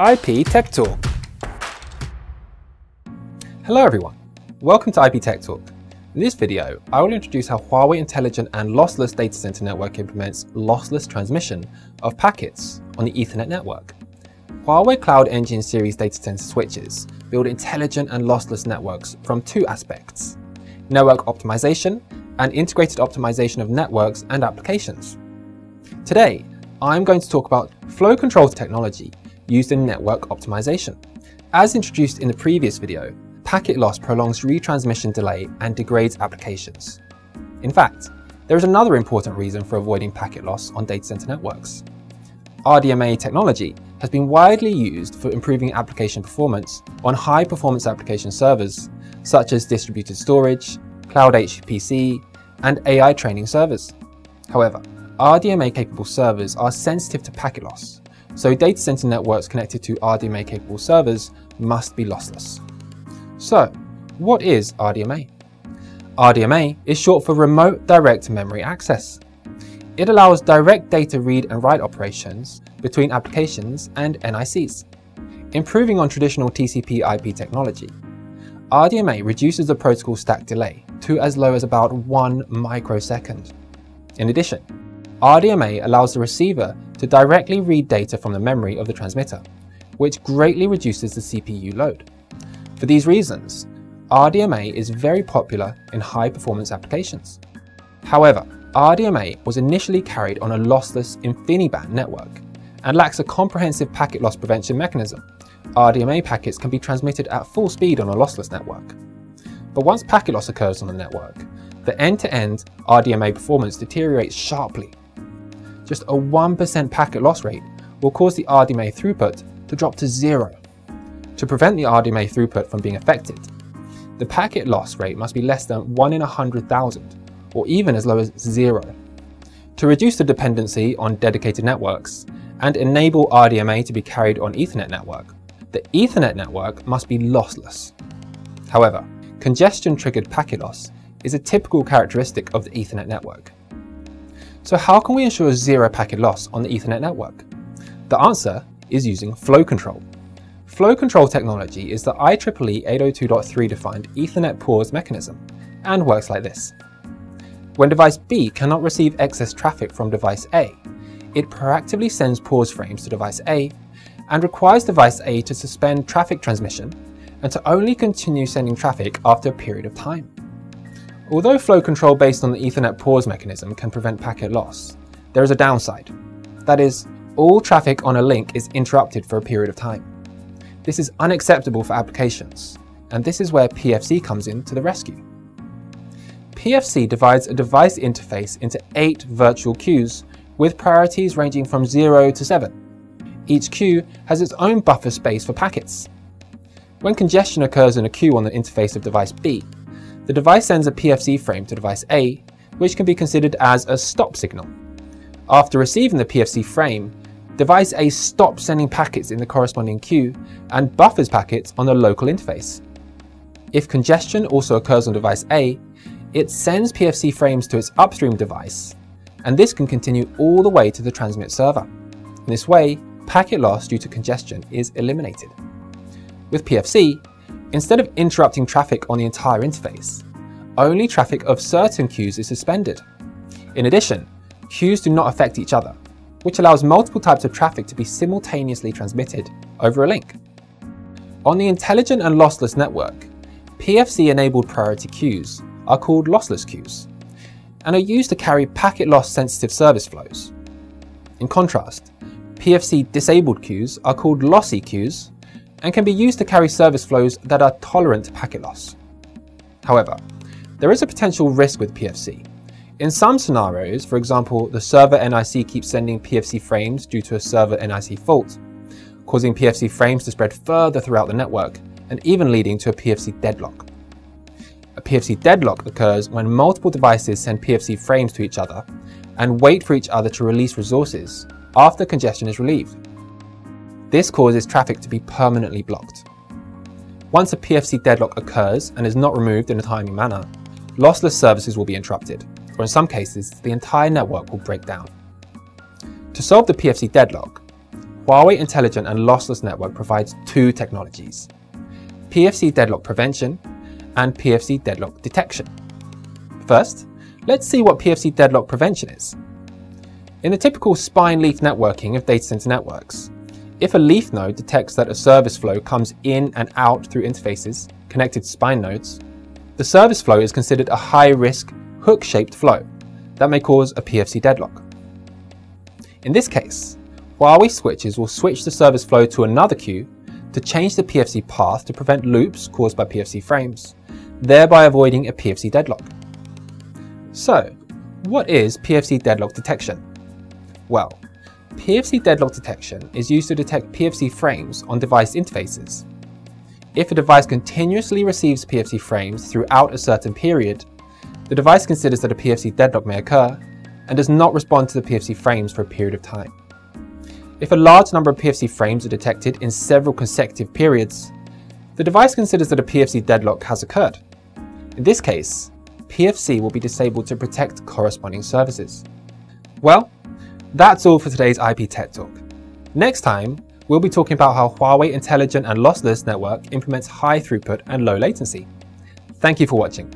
IP Tech Talk. Hello everyone, welcome to IP Tech Talk. In this video, I will introduce how Huawei Intelligent and Lossless Data Center Network implements lossless transmission of packets on the Ethernet network. Huawei CloudEngine series data center switches build intelligent and lossless networks from two aspects, network optimization and integrated optimization of networks and applications. Today, I'm going to talk about flow control technology used in network optimization. As introduced in the previous video, packet loss prolongs retransmission delay and degrades applications. In fact, there is another important reason for avoiding packet loss on data center networks. RDMA technology has been widely used for improving application performance on high-performance application servers, such as distributed storage, cloud HPC, and AI training servers. However, RDMA-capable servers are sensitive to packet loss, so data center networks connected to RDMA-capable servers must be lossless. So, what is RDMA? RDMA is short for Remote Direct Memory Access. It allows direct data read and write operations between applications and NICs, improving on traditional TCP IP technology. RDMA reduces the protocol stack delay to as low as about 1 microsecond. In addition, RDMA allows the receiver to directly read data from the memory of the transmitter, which greatly reduces the CPU load. For these reasons, RDMA is very popular in high-performance applications. However, RDMA was initially carried on a lossless InfiniBand network and lacks a comprehensive packet loss prevention mechanism. RDMA packets can be transmitted at full speed on a lossless network. But once packet loss occurs on the network, the end-to-end -end RDMA performance deteriorates sharply. Just a 1% packet loss rate will cause the RDMA throughput to drop to zero. To prevent the RDMA throughput from being affected, the packet loss rate must be less than 1 in 100,000, or even as low as zero. To reduce the dependency on dedicated networks and enable RDMA to be carried on Ethernet network, the Ethernet network must be lossless. However, congestion-triggered packet loss is a typical characteristic of the Ethernet network. So how can we ensure zero packet loss on the Ethernet network? The answer is using flow control. Flow control technology is the IEEE 802.3 defined Ethernet pause mechanism and works like this. When device B cannot receive excess traffic from device A, it proactively sends pause frames to device A and requires device A to suspend traffic transmission and to only continue sending traffic after a period of time. Although flow control based on the Ethernet pause mechanism can prevent packet loss, there is a downside. That is, all traffic on a link is interrupted for a period of time. This is unacceptable for applications, and this is where PFC comes in to the rescue. PFC divides a device interface into eight virtual queues with priorities ranging from 0 to 7. Each queue has its own buffer space for packets. When congestion occurs in a queue on the interface of device B, the device sends a PFC frame to device A, which can be considered as a stop signal. After receiving the PFC frame, Device A stops sending packets in the corresponding queue and buffers packets on the local interface. If congestion also occurs on device A, it sends PFC frames to its upstream device, and this can continue all the way to the transmit server. In this way, packet loss due to congestion is eliminated. With PFC, instead of interrupting traffic on the entire interface, only traffic of certain queues is suspended. In addition, queues do not affect each other, which allows multiple types of traffic to be simultaneously transmitted over a link. On the intelligent and lossless network, PFC-enabled priority queues are called lossless queues and are used to carry packet loss sensitive service flows. In contrast, PFC-disabled queues are called lossy queues and can be used to carry service flows that are tolerant to packet loss. However, there is a potential risk with PFC, in some scenarios, for example, the server NIC keeps sending PFC frames due to a server NIC fault, causing PFC frames to spread further throughout the network and even leading to a PFC deadlock. A PFC deadlock occurs when multiple devices send PFC frames to each other and wait for each other to release resources after congestion is relieved. This causes traffic to be permanently blocked. Once a PFC deadlock occurs and is not removed in a timely manner, lossless services will be interrupted or in some cases, the entire network will break down. To solve the PFC deadlock, Huawei Intelligent and Lossless Network provides two technologies, PFC deadlock prevention and PFC deadlock detection. First, let's see what PFC deadlock prevention is. In the typical spine leaf networking of data center networks, if a leaf node detects that a service flow comes in and out through interfaces connected to spine nodes, the service flow is considered a high-risk, hook-shaped flow that may cause a PFC deadlock. In this case, Huawei switches will switch the service flow to another queue to change the PFC path to prevent loops caused by PFC frames, thereby avoiding a PFC deadlock. So, what is PFC deadlock detection? Well, PFC deadlock detection is used to detect PFC frames on device interfaces. If a device continuously receives PFC frames throughout a certain period, the device considers that a PFC deadlock may occur and does not respond to the PFC frames for a period of time. If a large number of PFC frames are detected in several consecutive periods, the device considers that a PFC deadlock has occurred. In this case, PFC will be disabled to protect corresponding services. Well, that's all for today's IP Tech Talk. Next time, we'll be talking about how Huawei Intelligent and Lossless Network implements high throughput and low latency. Thank you for watching.